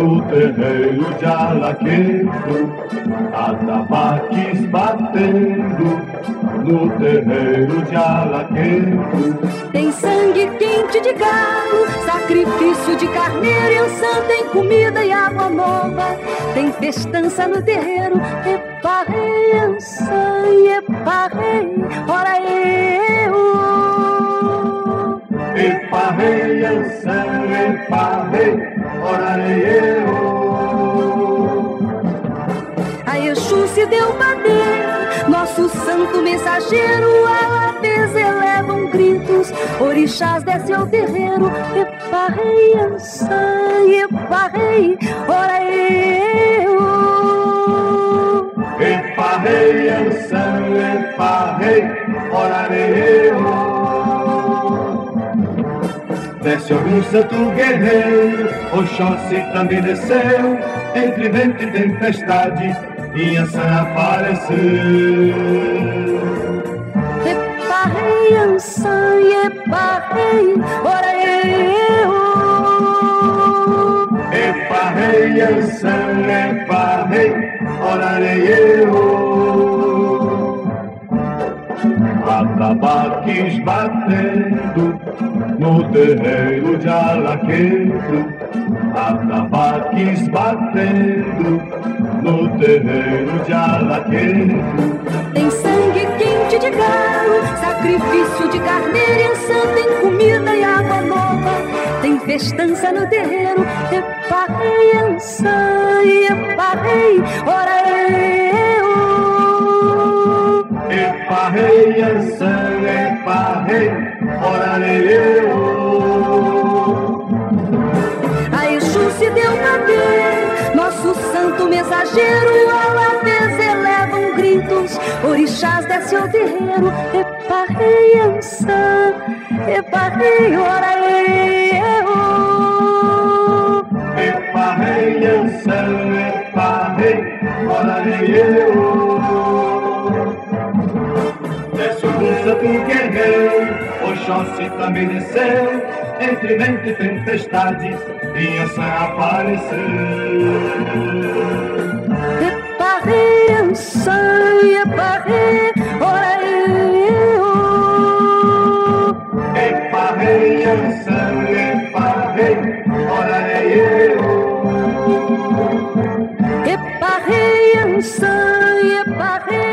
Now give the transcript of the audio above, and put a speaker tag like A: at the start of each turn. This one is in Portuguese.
A: no terreiro de Alaqueto. Atabaques batendo no terreiro de Alaqueto.
B: Tem sangue quente de galo, sacrifício de carneiro, e tem comida e água nova. Tem festança no terreiro, eparrei, ançã e eparrei,
A: Eparrei, ançã, eparrei, orarei eu.
B: A Exu se deu bater, nosso santo mensageiro, alabês elevam gritos, orixás desce ao terreiro, eparrei, ançã, eparrei, ora
A: Desce algum santo guerreiro, Oxóssi também desceu, entre vento e tempestade, Inhaçã apareceu.
B: Eparrei, Ançã, eparrei, ora eu.
A: Eparrei, Ançã, eparrei, orarei eu. Atabaques batendo no terreiro de Alaqueto, atabaques batendo no terreiro de Alaqueto.
B: Tem sangue quente de galo, sacrifício de carneiro, incenso, tem comida e água nova. Tem festança no terreiro, eparrei, ançã e eparrei, mensageiro, alabês elevam gritos, orixás desce ao terreiro, eparrei, ançã, eparrei, ora eu.
A: Eparrei, ançã, eparrei, orarei eu. Desce o santo guerreiro, Oxóssi também desceu, entre vento e tempestade, Inhaçã apareceu.
B: Eparrei, ançã, eparrei, ora eu.
A: Eparrei, ançã, eparrei, orarei eu.
B: Eparrei, ançã, eparrei,